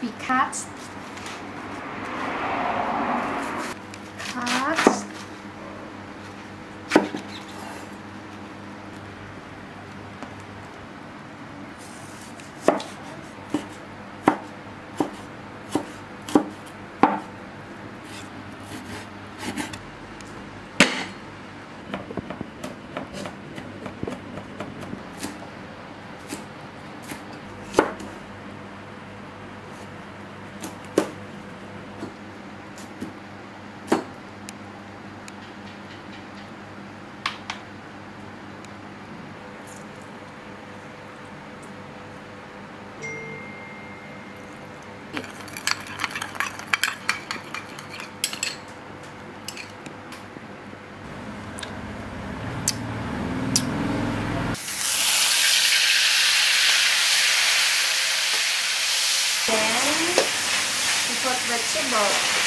be cut we put vegetable